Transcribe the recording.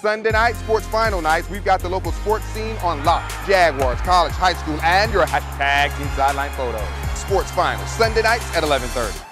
Sunday night, sports final nights, we've got the local sports scene on lock. Jaguars, college, high school, and your hashtag team sideline photos. Sports final, Sunday nights at 1130.